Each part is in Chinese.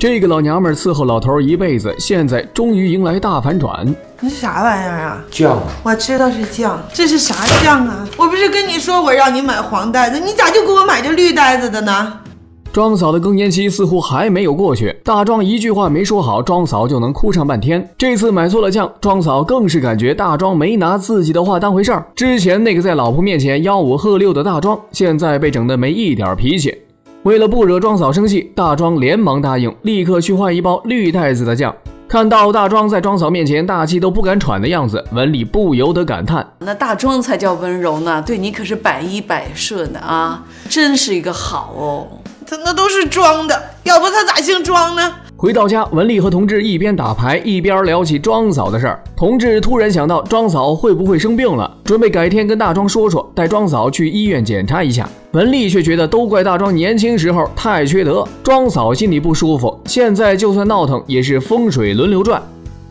这个老娘们伺候老头一辈子，现在终于迎来大反转。这是啥玩意儿啊？酱，我知道是酱，这是啥酱啊？我不是跟你说我让你买黄袋子，你咋就给我买这绿袋子的呢？庄嫂的更年期似乎还没有过去，大壮一句话没说好，庄嫂就能哭上半天。这次买错了酱，庄嫂更是感觉大壮没拿自己的话当回事儿。之前那个在老婆面前吆五喝六的大壮，现在被整得没一点脾气。为了不惹庄嫂生气，大庄连忙答应，立刻去换一包绿袋子的酱。看到大庄在庄嫂面前大气都不敢喘的样子，文丽不由得感叹：“那大庄才叫温柔呢，对你可是百依百顺的啊，真是一个好哦。”他那都是装的，要不他咋姓庄呢？回到家，文丽和同志一边打牌一边聊起庄嫂的事儿。同志突然想到庄嫂会不会生病了，准备改天跟大庄说说，带庄嫂去医院检查一下。文丽却觉得都怪大庄年轻时候太缺德，庄嫂心里不舒服，现在就算闹腾也是风水轮流转。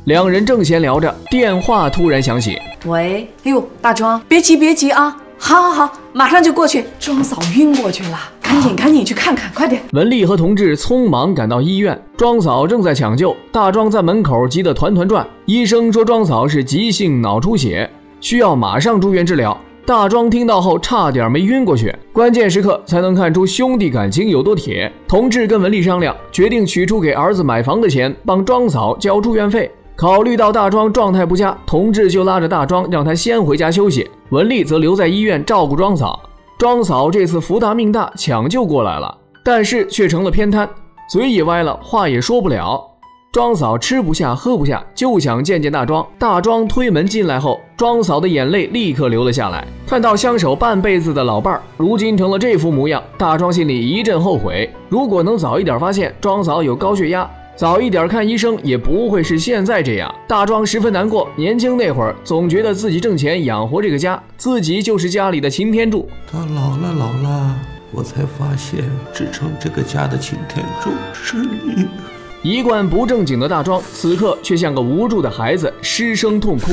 两人正闲聊着，电话突然响起。喂，哎呦，大庄，别急别急啊，好好好，马上就过去。庄嫂晕过去了。赶紧赶紧去看看，快点！文丽和同志匆忙赶到医院，庄嫂正在抢救，大庄在门口急得团团转。医生说庄嫂是急性脑出血，需要马上住院治疗。大庄听到后差点没晕过去，关键时刻才能看出兄弟感情有多铁。同志跟文丽商量，决定取出给儿子买房的钱，帮庄嫂交住院费。考虑到大庄状态不佳，同志就拉着大庄让他先回家休息，文丽则留在医院照顾庄嫂。庄嫂这次福大命大，抢救过来了，但是却成了偏瘫，嘴也歪了，话也说不了。庄嫂吃不下，喝不下，就想见见大庄。大庄推门进来后，庄嫂的眼泪立刻流了下来。看到相守半辈子的老伴儿，如今成了这副模样，大庄心里一阵后悔。如果能早一点发现庄嫂有高血压，早一点看医生也不会是现在这样。大壮十分难过，年轻那会儿总觉得自己挣钱养活这个家，自己就是家里的擎天柱。他老了老了，我才发现支撑这个家的擎天柱是你。一贯不正经的大壮，此刻却像个无助的孩子，失声痛哭。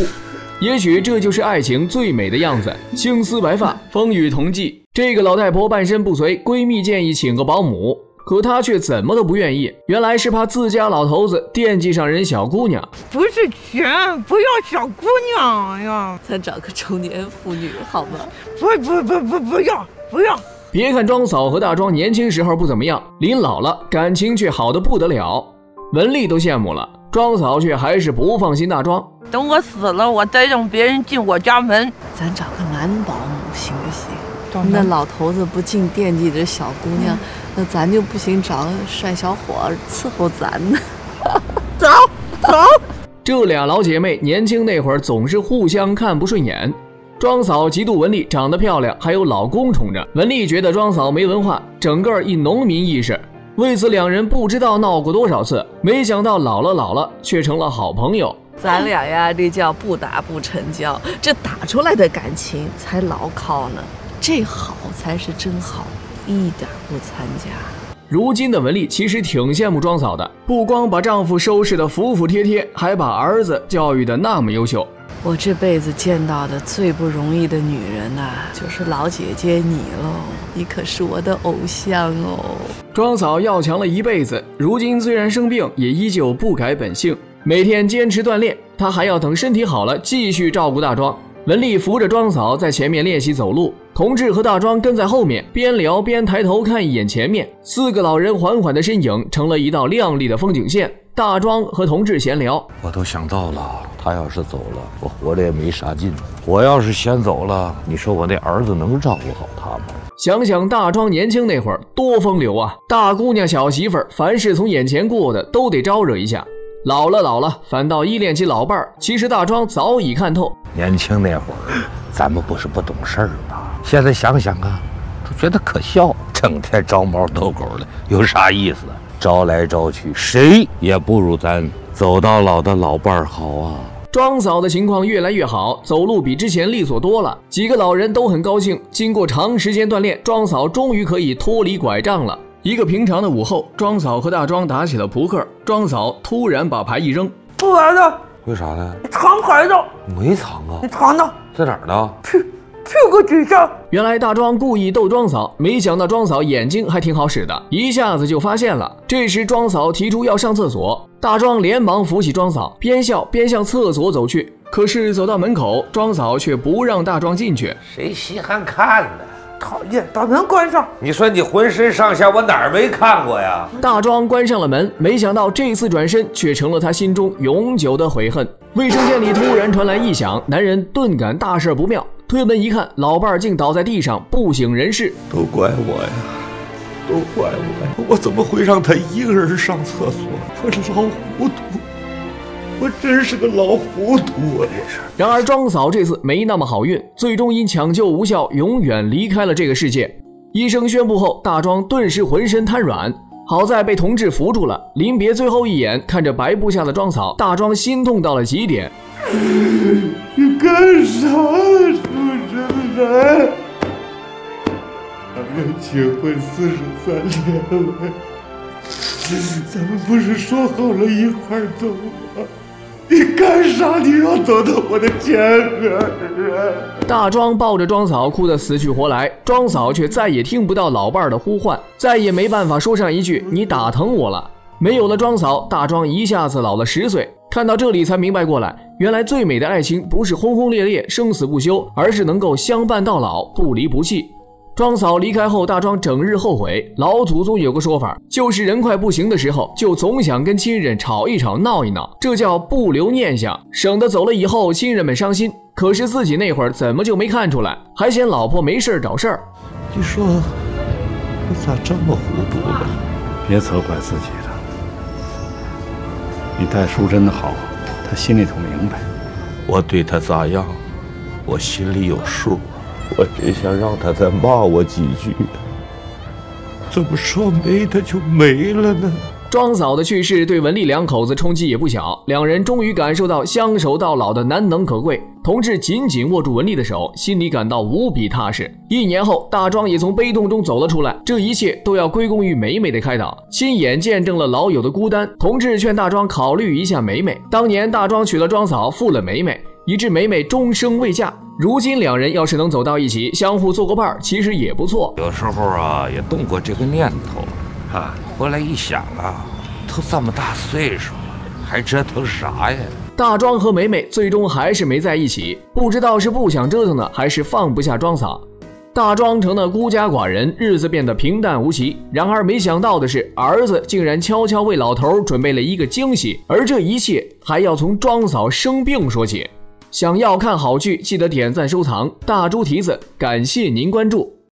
也许这就是爱情最美的样子。青丝白发，风雨同济。这个老太婆半身不遂，闺蜜建议请个保姆。可他却怎么都不愿意，原来是怕自家老头子惦记上人小姑娘。不是钱，不要小姑娘呀，咱找个中年妇女好吗？不不不不不要不要！别看庄嫂和大庄年轻时候不怎么样，临老了感情却好的不得了，文丽都羡慕了。庄嫂却还是不放心大庄，等我死了，我再让别人进我家门。咱找个男保姆行不行？那老头子不净惦记着小姑娘。那咱就不行，找个帅小伙伺候咱呢。走走，这俩老姐妹年轻那会儿总是互相看不顺眼。庄嫂嫉妒文丽长得漂亮，还有老公宠着；文丽觉得庄嫂没文化，整个一农民意识。为此，两人不知道闹过多少次。没想到老了老了，却成了好朋友。咱俩呀，这叫不打不成交，这打出来的感情才牢靠呢。这好才是真好。一点不参加。如今的文丽其实挺羡慕庄嫂的，不光把丈夫收拾得服服帖帖，还把儿子教育得那么优秀。我这辈子见到的最不容易的女人呐，就是老姐姐你喽，你可是我的偶像哦。庄嫂要强了一辈子，如今虽然生病，也依旧不改本性，每天坚持锻炼。她还要等身体好了，继续照顾大庄。文丽扶着庄嫂在前面练习走路。同志和大庄跟在后面，边聊边抬头看一眼前面，四个老人缓缓的身影成了一道亮丽的风景线。大庄和同志闲聊，我都想到了，他要是走了，我活着也没啥劲；我要是先走了，你说我那儿子能照顾好他吗？想想大庄年轻那会儿多风流啊，大姑娘小媳妇儿，凡是从眼前过的都得招惹一下。老了老了，反倒依恋起老伴儿。其实大庄早已看透，年轻那会儿，咱们不是不懂事儿吗？现在想想啊，都觉得可笑，整天招猫逗狗的，有啥意思？招来招去，谁也不如咱走到老的老伴儿好啊！庄嫂的情况越来越好，走路比之前利索多了，几个老人都很高兴。经过长时间锻炼，庄嫂终于可以脱离拐杖了。一个平常的午后，庄嫂和大庄打起了扑克，庄嫂突然把牌一扔：“不玩了。”为啥呢？藏牌呢。没藏啊。你藏呢在哪儿呢？去。这个智商！原来大庄故意逗庄嫂，没想到庄嫂眼睛还挺好使的，一下子就发现了。这时庄嫂提出要上厕所，大庄连忙扶起庄嫂，边笑边向厕所走去。可是走到门口，庄嫂却不让大庄进去。谁稀罕看呢？讨厌，把门关上。你说你浑身上下我哪儿没看过呀？大庄关上了门，没想到这次转身却成了他心中永久的悔恨。卫生间里突然传来异响，男人顿感大事不妙，推门一看，老伴儿竟倒在地上不省人事。都怪我呀，都怪我呀！我怎么会让他一个人上厕所？我老糊涂。我真是个老糊涂啊！这是。然而庄嫂这次没那么好运，最终因抢救无效，永远离开了这个世界。医生宣布后，大庄顿时浑身瘫软，好在被同志扶住了。临别最后一眼，看着白布下的庄嫂，大庄心痛到了极点。你干啥呢，畜生人？咱们结婚四十三年了，咱们不是说好了一块走吗？你干啥？你要走到我的前面！大庄抱着庄嫂哭得死去活来，庄嫂却再也听不到老伴儿的呼唤，再也没办法说上一句“你打疼我了”。没有了庄嫂，大庄一下子老了十岁。看到这里才明白过来，原来最美的爱情不是轰轰烈烈、生死不休，而是能够相伴到老、不离不弃。庄嫂离开后，大庄整日后悔。老祖宗有个说法，就是人快不行的时候，就总想跟亲人吵一吵、闹一闹，这叫不留念想，省得走了以后亲人们伤心。可是自己那会儿怎么就没看出来，还嫌老婆没事找事儿？你说我咋这么糊涂呢？别责怪自己了。你待淑珍好，她心里头明白。我对她咋样，我心里有数。我真想让他再骂我几句，怎么说没他就没了呢？庄嫂的去世对文丽两口子冲击也不小，两人终于感受到相守到老的难能可贵。同志紧紧握住文丽的手，心里感到无比踏实。一年后，大庄也从悲痛中走了出来，这一切都要归功于美美的开导，亲眼见证了老友的孤单。同志劝大庄考虑一下美美，当年大庄娶了庄嫂，负了美美，以致美美终生未嫁。如今两人要是能走到一起，相互做个伴儿，其实也不错。有时候啊，也动过这个念头，啊，后来一想啊，都这么大岁数了，还折腾啥呀？大庄和梅梅最终还是没在一起，不知道是不想折腾呢，还是放不下庄嫂。大庄成了孤家寡人，日子变得平淡无奇。然而没想到的是，儿子竟然悄悄为老头准备了一个惊喜，而这一切还要从庄嫂生病说起。想要看好剧，记得点赞收藏。大猪蹄子，感谢您关注。